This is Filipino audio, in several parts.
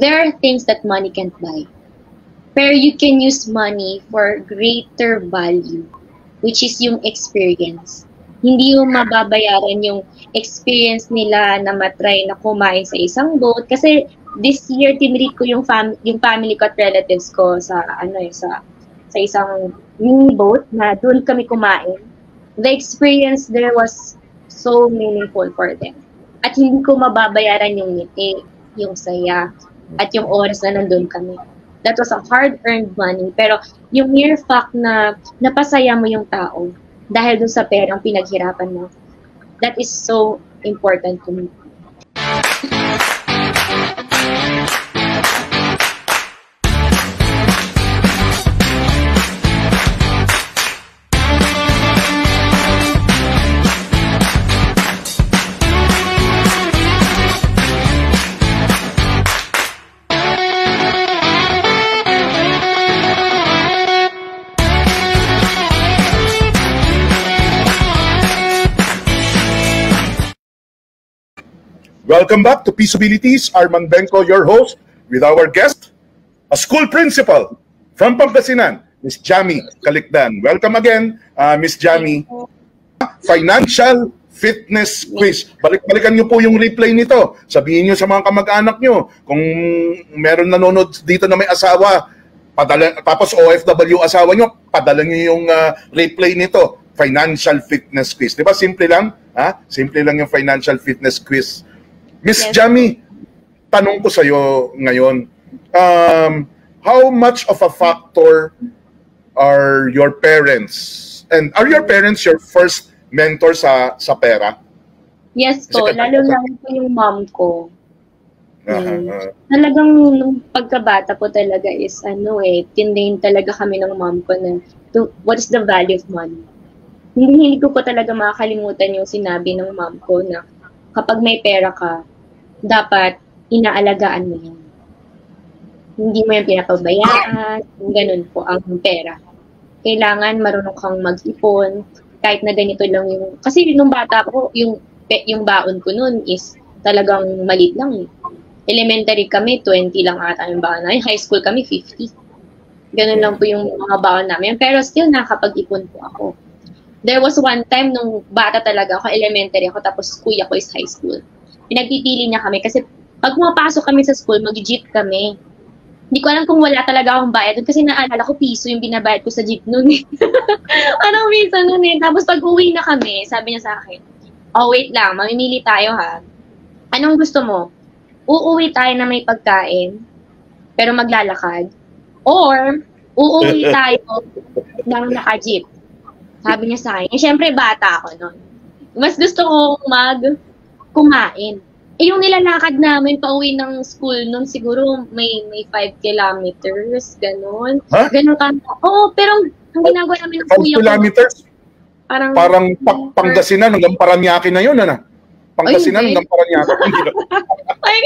there are things that money can't buy. Pero you can use money for greater value, which is yung experience. Hindi yung mababayaran yung experience nila na matry na kumain sa isang boat. Kasi this year, tinreat ko yung, fam- yung family ko at relatives ko sa, ano eh, sa, sa isang mini boat na doon kami kumain. The experience there was so meaningful for them. At hindi ko mababayaran yung ngiti, yung saya, at yung oras na nandun kami. That was a hard-earned money. Pero yung mere fact na napasaya mo yung tao dahil dun sa perang pinaghirapan mo, that is so important to me. Welcome back to Peaceabilities. Armand Benko, your host, with our guest, a school principal from Pangasinan, Miss Jami Kalikdan. Welcome again, uh, Miss Jami. Financial Fitness Quiz. Balik-balikan niyo po yung replay nito. Sabihin niyo sa mga kamag-anak niyo kung meron nanonood dito na may asawa, padala, tapos OFW asawa niyo, padala niyo yung uh, replay nito. Financial Fitness Quiz. Di ba? Simple lang. Ha? Simple lang yung Financial Fitness Quiz Miss yes. Jamie, tanong ko sa iyo ngayon, um, how much of a factor are your parents and are your parents your first mentor sa sa pera? Yes po, Kasi lalo na po yung mom ko. Uh-huh. Talagang nung pagkabata po talaga is ano eh, tindain talaga kami ng mom ko na to, what is the value of money. Hindi, hindi ko po talaga makakalimutan yung sinabi ng mom ko na kapag may pera ka, dapat inaalagaan mo yan. Hindi mo yan pinapabayaan, ganun po ang pera. Kailangan marunong kang mag-ipon, kahit na ganito lang yung, kasi nung bata ko, yung, yung baon ko noon is talagang malit lang. Elementary kami, 20 lang ata yung baon namin. High school kami, 50. Ganun lang po yung mga baon namin. Pero still, nakapag-ipon po ako. There was one time nung bata talaga ako, elementary ako, tapos kuya ko is high school pinagpipili niya kami kasi pag pumapasok kami sa school, mag-jeep kami. Hindi ko alam kung wala talaga akong bayad doon kasi naalala ko piso yung binabayad ko sa jeep noon eh. Anong piso noon eh. Tapos pag uwi na kami, sabi niya sa akin, oh wait lang, mamimili tayo ha. Anong gusto mo? Uuwi tayo na may pagkain, pero maglalakad. Or, uuwi tayo ng naka-jeep. Sabi niya sa akin. Eh, syempre, bata ako noon. Mas gusto kong mag kumain. Eh, yung nilalakad namin pa uwi ng school nung siguro may may 5 kilometers, ganun. Huh? Ganun ka. Oo, pero ang ginagawa namin ng kuya ko. kilometers? Parang, parang pa, Pangasinan hanggang Paranaque na yun, ano? Pangasinan hanggang Paranaque. Ay,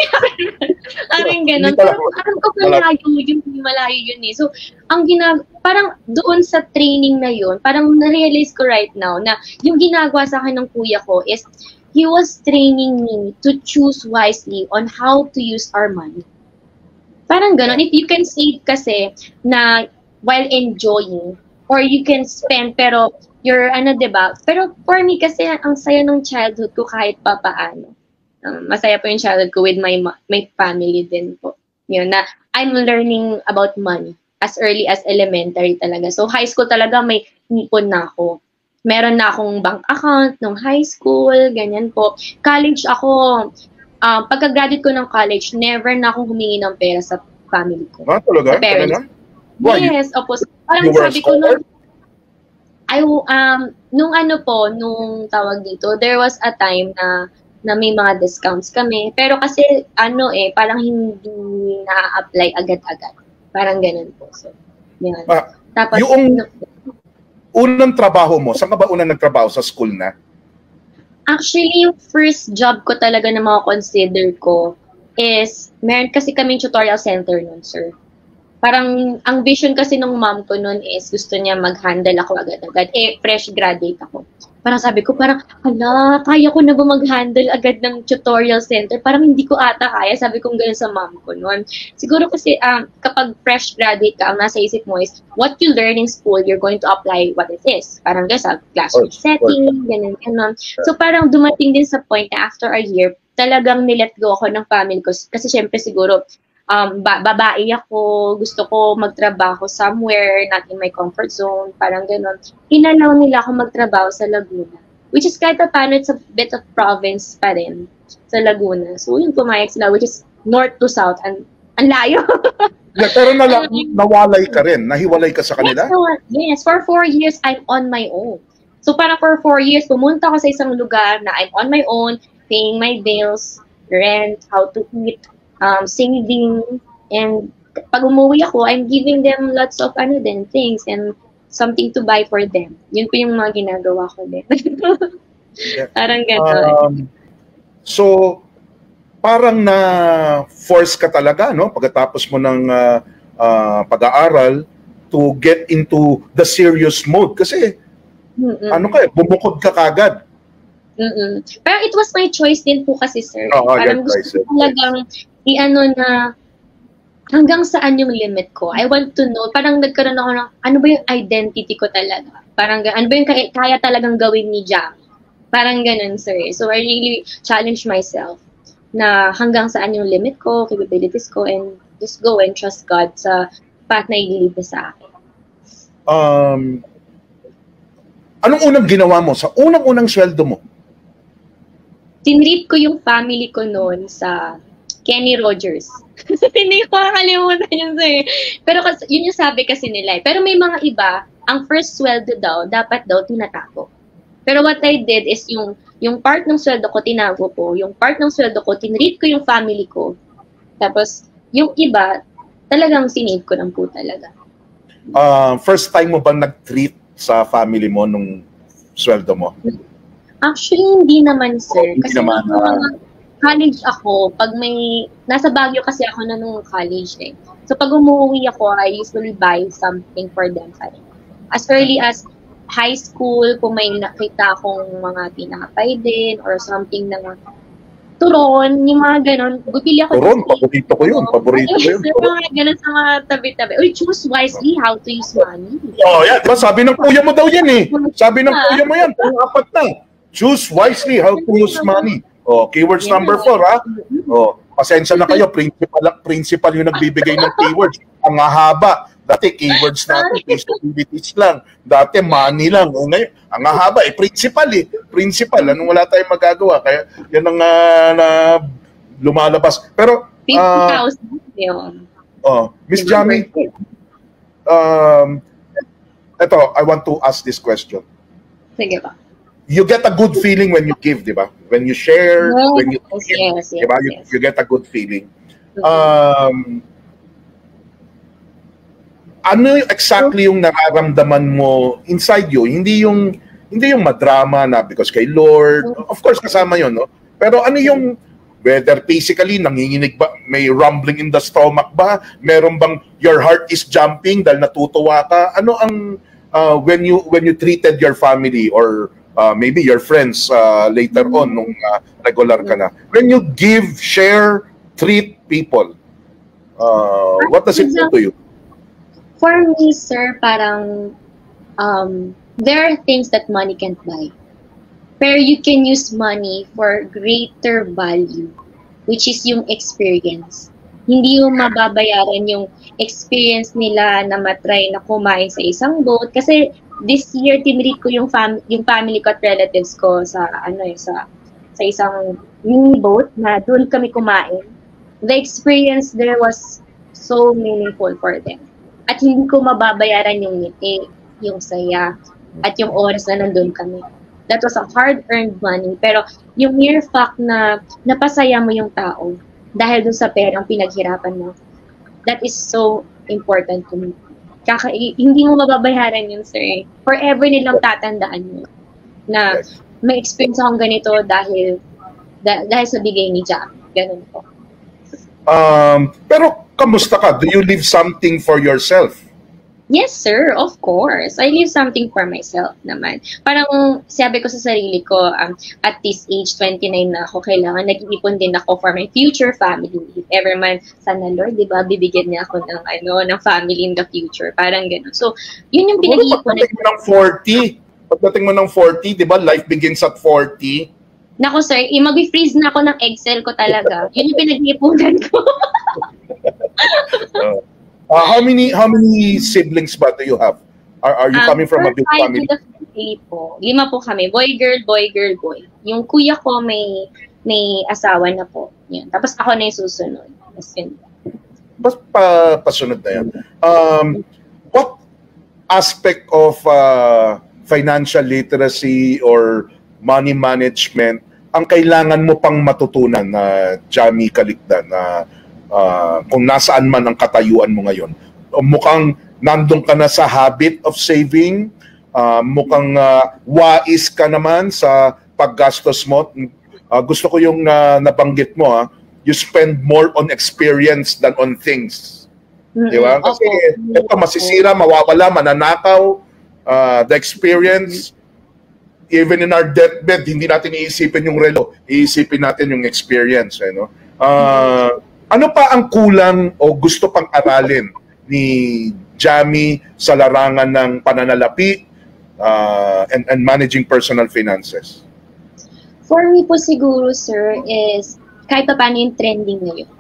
parang ganun. Pero alam ko malayo yun, malayo yun eh. So, ang ginag parang doon sa training na yun, parang na-realize ko right now na yung ginagawa sa akin ng kuya ko is he was training me to choose wisely on how to use our money. Parang ganun. If you can save kasi na while enjoying, or you can spend pero you're ano, 'di ba? Pero for me kasi ang saya ng childhood ko kahit pa paano. Um, masaya po yung childhood ko with my my family din po. Yun na I'm learning about money as early as elementary talaga. So high school talaga may nipon na ako meron na akong bank account nung high school, ganyan po. College ako, um, pagka-graduate ko ng college, never na akong humingi ng pera sa family ko. Ah, talaga? Sa parents. Talaga? Why? Yes, opo. Parang sabi ko nung, I, um, nung ano po, nung tawag dito, there was a time na na may mga discounts kami. Pero kasi, ano eh, parang hindi na-apply agad-agad. Parang ganun po. So, yun. Ah, Tapos, yung, no, unang trabaho mo, saan ka ba unang nagtrabaho? Sa school na? Actually, yung first job ko talaga na mga consider ko is, meron kasi kaming tutorial center nun, sir. Parang, ang vision kasi ng mom ko nun is, gusto niya mag-handle ako agad-agad. Eh, fresh graduate ako. Parang sabi ko, parang, hala, kaya ko na ba mag-handle agad ng tutorial center? Parang hindi ko ata kaya. Sabi ko gano'n sa mom ko noon. Siguro kasi um, kapag fresh graduate ka, ang nasa isip mo is, what you learn in school, you're going to apply what it is. Parang gano'n sa classroom setting, ganun, ganun. So parang dumating din sa point na after a year, talagang nilet go ako ng family ko. Kasi syempre siguro, um, ba- babae ako, gusto ko magtrabaho somewhere, not in my comfort zone, parang gano'n. Inalaw nila ako magtrabaho sa Laguna. Which is kahit pa paano, it's a bit of province pa rin sa Laguna. So, yun pumayag sila, which is north to south, and ang layo. yeah, pero nala- nawalay ka rin, nahiwalay ka sa kanila? Yes, so, yes, for four years, I'm on my own. So, para for four years, pumunta ako sa isang lugar na I'm on my own, paying my bills, rent, how to eat, um, saving, and pag umuwi ako, I'm giving them lots of ano din, things and something to buy for them. Yun po yung mga ginagawa ko din. parang gano'n. Um, so, parang na force ka talaga, no? Pagkatapos mo ng uh, uh, pag-aaral to get into the serious mode. Kasi, Mm-mm. ano ka eh, bumukod ka kagad. Mm-mm. Pero it was my choice din po kasi, sir. Oh, Parang gusto ko talagang i-ano na hanggang saan yung limit ko. I want to know, parang nagkaroon ako ng, ano ba yung identity ko talaga? Parang, ano ba yung kaya, kaya talagang gawin ni Jack? Parang ganun, sir. So, I really challenge myself na hanggang saan yung limit ko, capabilities ko, and just go and trust God sa path na ililid sa akin. Um, anong unang ginawa mo sa unang-unang sweldo mo? Tinrip ko yung family ko noon sa Kenny Rogers. Hindi ko makakalimutan yun sir. Pero kasi, yun yung sabi kasi nila. Eh. Pero may mga iba, ang first sweldo daw, dapat daw tinatago. Pero what I did is yung yung part ng sweldo ko tinago ko, yung part ng sweldo ko tinreat ko yung family ko. Tapos yung iba talagang sinave ko lang po talaga. Uh, first time mo bang nag-treat sa family mo nung sweldo mo? Actually, hindi naman, sir. Oh, hindi kasi naman, uh, college ako, pag may, nasa Baguio kasi ako na nung college eh. So pag umuwi ako, I usually buy something for them. As early as high school, kung may nakita akong mga tinapay din or something na turon, yung mga ganon. Bibili ako. Turon, paborito ko yun. Paborito ko yun. Yung mga ganon sa mga tabi-tabi. Uy, choose wisely how to use money. Oh, yeah. Diba, sabi ng kuya mo daw yan eh. Sabi ng kuya mo yan. Kung apat na. Choose wisely how to use money. Oh, keywords number four, ha? Oh, pasensya na kayo, principal, principal yung nagbibigay ng keywords. Ang haba. Dati keywords natin, capabilities lang. Dati money lang. O ngayon, ang haba eh, principal eh. Principal, anong wala tayong magagawa. Kaya yan ang uh, na lumalabas. Pero, uh, 50,000 yun. Oh, Miss Jamie, um, ito, I want to ask this question. Sige ba? You get a good feeling when you give, di ba? When you share, yes, when you yes, give, yes, di ba? You, yes. you get a good feeling. Um, ano exactly yung nararamdaman mo inside you? Hindi yung hindi yung madrama na because kay Lord. Of course kasama 'yon, no? Pero ano yung whether physically nanginginig ba, may rumbling in the stomach ba? Meron bang your heart is jumping dahil natutuwa ka? Ano ang uh, when you when you treated your family or uh, maybe your friends uh, later on nung uh, regular ka na. When you give, share, treat people, uh, what does it do to you? For me, sir, parang um, there are things that money can't buy. Pero you can use money for greater value, which is yung experience. Hindi yung mababayaran yung experience nila na matry na kumain sa isang boat. Kasi this year tinreat ko yung fam yung family ko at relatives ko sa ano eh sa sa isang mini boat na doon kami kumain. The experience there was so meaningful for them. At hindi ko mababayaran yung ngiti, yung saya, at yung oras na nandun kami. That was a hard-earned money. Pero yung mere fact na napasaya mo yung tao dahil dun sa perang pinaghirapan mo, that is so important to me kaka, hindi mo mababayaran yun, sir. Forever nilang tatandaan mo na may experience akong ganito dahil da, dahil sa bigay ni Jack. Ganun po. Um, pero kamusta ka? Do you leave something for yourself? Yes, sir. Of course. I leave something for myself naman. Parang sabi ko sa sarili ko, um, at this age, 29 na ako, kailangan nag-iipon din ako for my future family. If ever man, sana Lord, di ba, bibigyan niya ako ng, ano, ng family in the future. Parang gano'n. So, yun yung pinag-iipon. Pagdating mo ng 40, pagdating mo ng 40, di ba, life begins at 40. Nako sir, eh, mag-freeze na ako ng Excel ko talaga. Yun yung pinag-iipunan ko. uh, how many how many siblings ba do you have? Are, are you um, coming from a big family? po. Lima po kami. Boy, girl, boy, girl, boy. Yung kuya ko may may asawa na po. Yun. Tapos ako na yung susunod. Tapos yun. Bas, pa, pasunod na yan. Um, what aspect of uh, financial literacy or money management ang kailangan mo pang matutunan na uh, Jamie Kalikdan na uh, uh, kung nasaan man ang katayuan mo ngayon. Mukhang nandun ka na sa habit of saving, uh, mukhang uh, wais ka naman sa paggastos mo. Uh, gusto ko yung uh, nabanggit mo, ha? you spend more on experience than on things. Mm-hmm. Di ba? Kasi okay. ito, masisira, mawawala, mananakaw, uh, the experience, even in our deathbed, hindi natin iisipin yung relo, iisipin natin yung experience. Eh, no? Uh, ano pa ang kulang o gusto pang aralin ni Jamie sa larangan ng pananalapi uh, and, and managing personal finances? For me po siguro, sir, is kahit pa paano yung trending ngayon.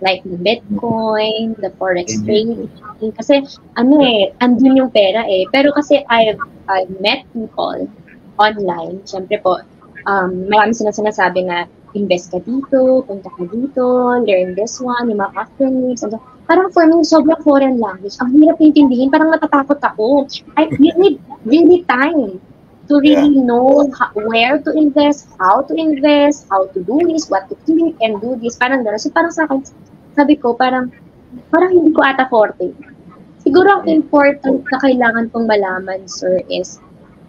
Like the Bitcoin, the Forex trading. Kasi ano eh, andun yung pera eh. Pero kasi I've, I've met people online. Siyempre po, um, marami silang sinasabi na invest ka dito, punta ka dito, learn this one, yung mga acronyms, and parang for me, sobrang foreign language. Ang hirap intindihin, parang natatakot ako. I, you need really time to really yeah. know how, where to invest, how to invest, how to do this, what to click, and do this. Parang gano'n. So parang sa akin, sabi ko, parang, parang hindi ko ata forte. Siguro ang important na kailangan kong malaman, sir, is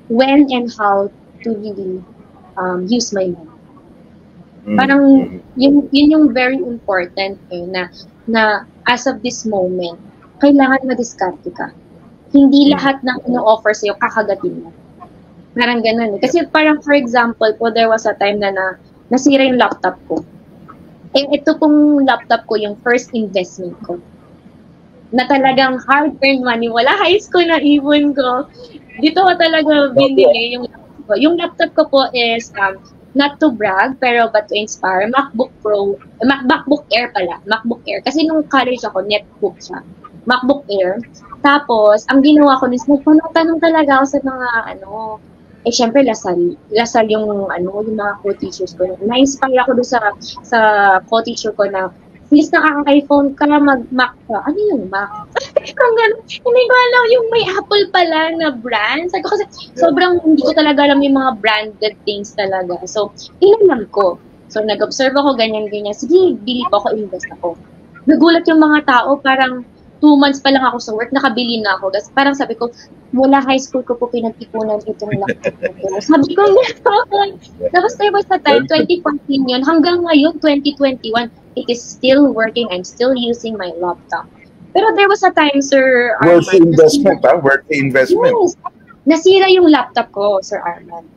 when and how to really um, use my money. Mm. Parang yun, yun yung very important eh, na, na as of this moment, kailangan ma-discarte ka. Hindi mm. lahat ng ino-offer sa'yo kakagatin mo. Parang ganun eh. Kasi parang for example po, there was a time na, na nasira yung laptop ko. Eh, ito pong laptop ko, yung first investment ko. Na talagang hard-earned money. Wala high school na ibon ko. Dito ko talaga binili yung laptop ko. Yung laptop ko po is um, not to brag, pero but to inspire, MacBook Pro, Mac, MacBook Air pala, MacBook Air. Kasi nung college ako, netbook siya. MacBook Air. Tapos, ang ginawa ko is, nagtanong talaga ako sa mga, ano, eh, syempre, Lasal. Lasal yung, ano, yung mga co-teachers ko. Na-inspire ako doon sa, sa co-teacher ko na, please nakaka-iPhone ka, mag-Mac ka. Ano yung Mac? Ang gano'n. Hindi ko alam yung may Apple pala na brand. Sabi ko kasi sobrang hindi ko talaga alam yung mga branded things talaga. So, inalam ko. So, nag-observe ako ganyan-ganyan. Sige, bili po ako, invest ako. Nagulat yung mga tao, parang two months pa lang ako sa work, nakabili na ako. Kasi parang sabi ko, mula high school ko po pinag-ipunan itong laptop. Sabi ko, Tapos there was the time, 2014 yun, hanggang ngayon, 2021, it is still working. I'm still using my laptop. Pero there was a time, Sir Armand. Worth investment, ha? Worth investment. Yes. Nasira yung laptop ko, Sir Armand.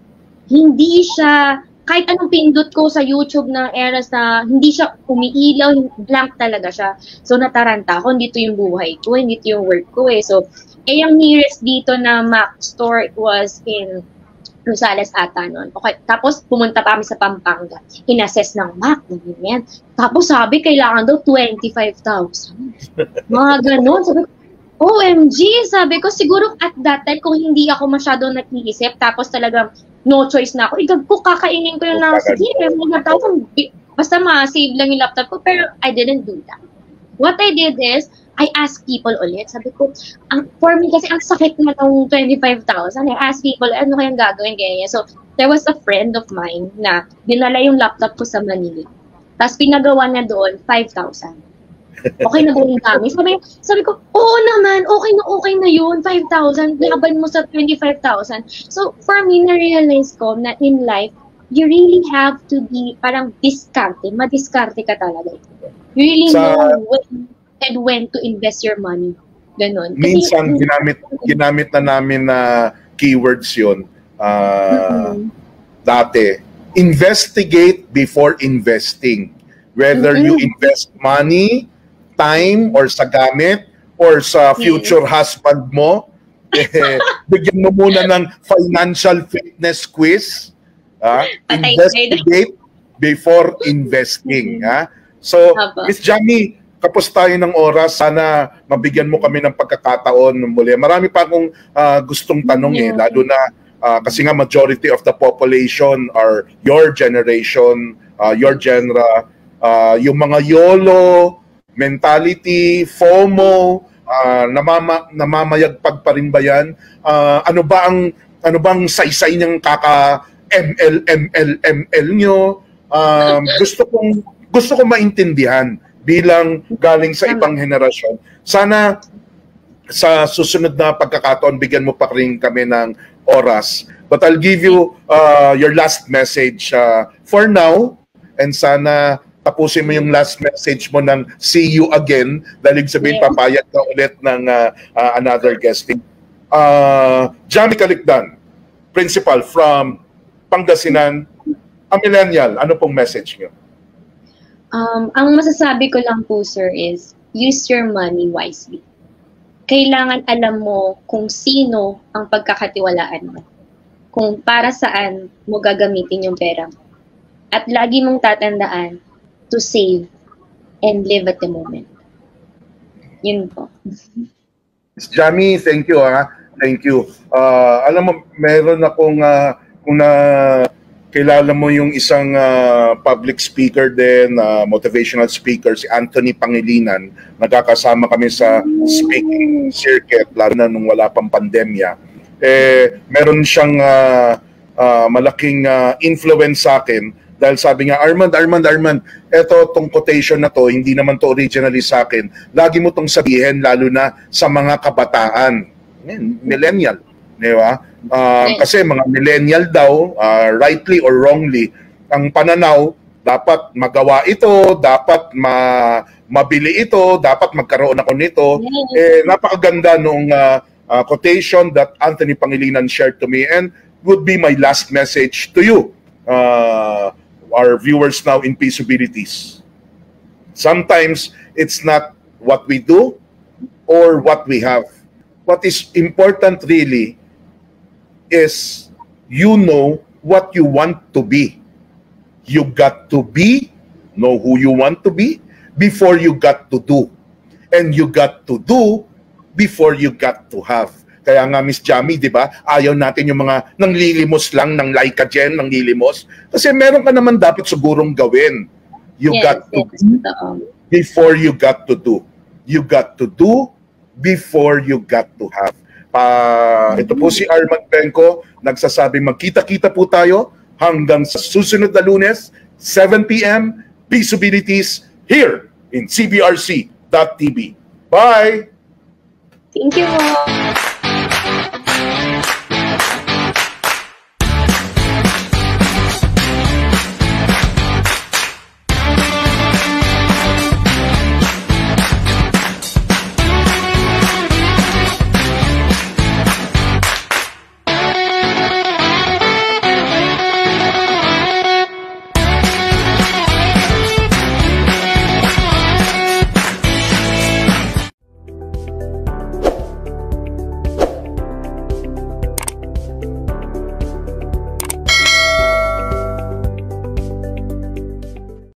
Hindi siya, kahit anong pindot ko sa YouTube na eras na hindi siya umiilaw, blank talaga siya. So nataranta ako, hindi to yung buhay ko, hindi to yung work ko eh. So, eh yung nearest dito na Mac store was in Rosales ata nun. Okay, tapos pumunta pa kami sa Pampanga. Inassess ng MAC, ganyan. Tapos sabi, kailangan daw 25,000. Mga ganun. Sabi ko, OMG, sabi ko, siguro at that time, kung hindi ako masyado nag-iisip, tapos talagang no choice na ako, igag ko, kakainin ko yung lang, sige, basta ma-save lang yung laptop ko, pero I didn't do that. What I did is, I ask people ulit. Sabi ko, ang, for me kasi ang sakit na ng 25,000. I ask people, ano kayang gagawin ganyan. So, there was a friend of mine na dinala yung laptop ko sa Manila. Tapos pinagawa niya doon 5,000. Okay na ba yung gamit? Sabi, sabi ko, oo naman, okay na okay na yun, 5,000, laban mo sa 25,000. So, for me, na-realize ko na in life, you really have to be parang discarte, madiskarte ka talaga. You really sa, know when and when to invest your money. Ganon. Kasi, Minsan, ginamit, ginamit na namin na keywords yun. Uh, mm-hmm. Dati, investigate before investing. Whether mm-hmm. you invest money, time, or sa gamit, or sa future mm-hmm. husband mo, eh, bigyan mo muna ng financial fitness quiz. Uh, investigate before investing. Ha? So, Miss Jamie, kapos tayo ng oras. Sana mabigyan mo kami ng pagkakataon muli. Marami pa akong uh, gustong tanong eh, lalo na uh, kasi nga majority of the population are your generation, uh, your genre, uh, yung mga YOLO, mentality, FOMO, uh, namama, namamayagpag pa rin ba yan? Uh, ano ba ang ano bang saysay niyang kaka ML ML ML nyo? Um, gusto kong gusto kong maintindihan bilang galing sa ibang henerasyon. Sana sa susunod na pagkakataon, bigyan mo pa rin kami ng oras. But I'll give you uh, your last message uh, for now. And sana tapusin mo yung last message mo ng see you again dahil sabihin yeah. papayag na ulit ng uh, uh, another guesting. Uh, Jamie Kalikdan, principal from Pangasinan, a millennial, ano pong message niyo? Um, ang masasabi ko lang po, sir, is use your money wisely. Kailangan alam mo kung sino ang pagkakatiwalaan mo. Kung para saan mo gagamitin yung pera mo. At lagi mong tatandaan to save and live at the moment. Yun po. Jamie, thank you ha. Thank you. Uh, alam mo, meron akong uh, kung na kilala mo yung isang uh, public speaker din, uh, motivational speaker, si Anthony Pangilinan. Nagkakasama kami sa speaking circuit, lalo na nung wala pang pandemya. Eh, meron siyang uh, uh, malaking uh, influence sa akin dahil sabi nga, Armand, Armand, Armand, eto tong quotation na to, hindi naman to originally sa akin. Lagi mo tong sabihin, lalo na sa mga kabataan. Millennial Di ba? Uh, kasi mga millennial daw, uh, rightly or wrongly, ang pananaw, dapat magawa ito, dapat ma mabili ito, dapat magkaroon ako nito. Eh, napakaganda nung uh, uh, quotation that Anthony Pangilinan shared to me and would be my last message to you, uh, our viewers now in Peaceabilities. Sometimes it's not what we do or what we have. What is important really is you know what you want to be. You got to be, know who you want to be, before you got to do. And you got to do before you got to have. Kaya nga Miss Jamie, 'di ba? Ayaw natin yung mga nanglilimos lang ng like gen, nanglilimos. Kasi meron ka naman dapat sigurong gawin. You yes, got to yes, be before you got to do. You got to do before you got to have. Uh, ito po si Armand Penko, nagsasabing magkita-kita po tayo hanggang sa susunod na lunes, 7pm, Peaceabilities here in CBRC.tv. Bye! Thank you